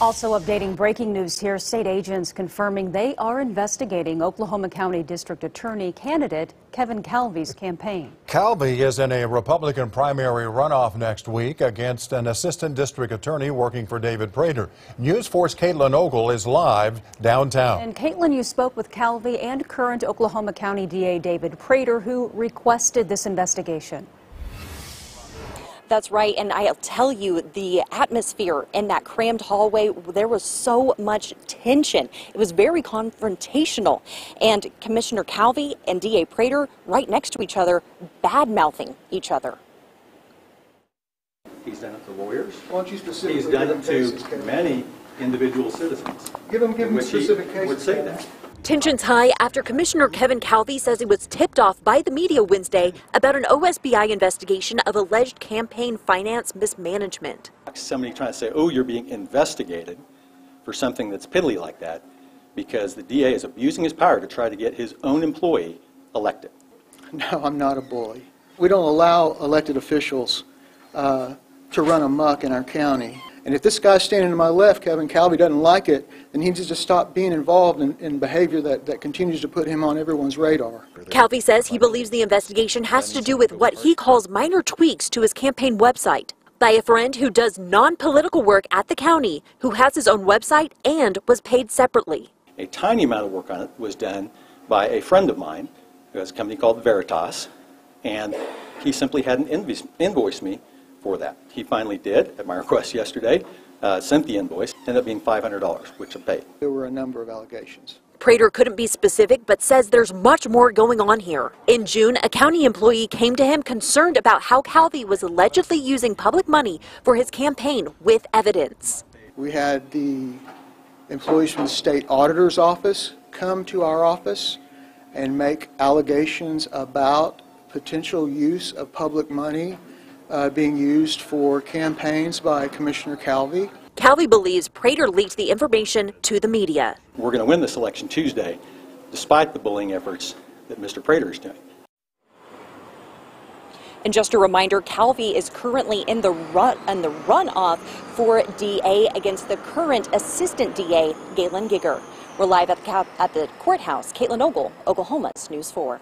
Also updating breaking news here, state agents confirming they are investigating Oklahoma County District Attorney candidate Kevin Calvey's campaign. Calvey is in a Republican primary runoff next week against an assistant district attorney working for David Prater. News Force Caitlin Ogle is live downtown. And Caitlin, you spoke with Calvey and current Oklahoma County DA David Prater, who requested this investigation. That's right. And I'll tell you, the atmosphere in that crammed hallway, there was so much tension. It was very confrontational. And Commissioner Calvey and DA Prater right next to each other, bad mouthing each other. He's done it to lawyers. Why don't you specifically He's done it to cases, many individual citizens. Give them, give in them which he specific cases. Would say that. Tensions high after Commissioner Kevin Calvey says he was tipped off by the media Wednesday about an OSBI investigation of alleged campaign finance mismanagement. Somebody trying to say, oh, you're being investigated for something that's piddly like that because the DA is abusing his power to try to get his own employee elected. No, I'm not a bully. We don't allow elected officials uh, to run amok in our county. And if this guy standing to my left, Kevin Calvey, doesn't like it, then he needs to stop being involved in, in behavior that, that continues to put him on everyone's radar. Calvey says he believes the investigation has to do with what he calls minor tweaks to his campaign website by a friend who does non-political work at the county, who has his own website and was paid separately. A tiny amount of work on it was done by a friend of mine who has a company called Veritas, and he simply hadn't invoice- invoiced me for that. He finally did, at my request yesterday, uh, sent the invoice, ended up being $500, which I paid. There were a number of allegations. Prater couldn't be specific, but says there's much more going on here. In June, a county employee came to him concerned about how Calvey was allegedly using public money for his campaign with evidence. We had the employees from the state auditor's office come to our office and make allegations about potential use of public money uh, being used for campaigns by Commissioner Calvey. Calvey believes Prater leaked the information to the media. We're going to win this election Tuesday, despite the bullying efforts that Mr. Prater is doing. And just a reminder, Calvey is currently in the run in the runoff for DA against the current assistant DA, Gayland Gieger. We're live at the, cap- at the courthouse. Caitlin Ogle, Oklahoma's News 4.